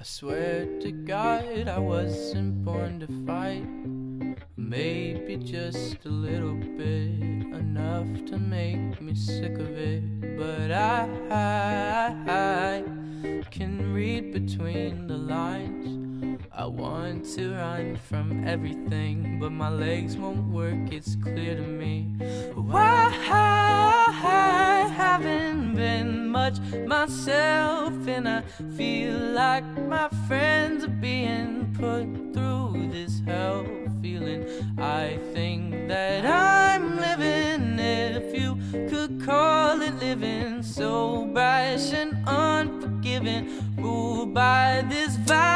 I swear to God I wasn't born to fight. Maybe just a little bit, enough to make me sick of it. But I, I, can read between the lines. I want to run from everything, but my legs won't work, it's clear to me. Myself, and I feel like my friends are being put through this hell feeling. I think that I'm living, if you could call it living, so brash and unforgiving, ruled by this vibe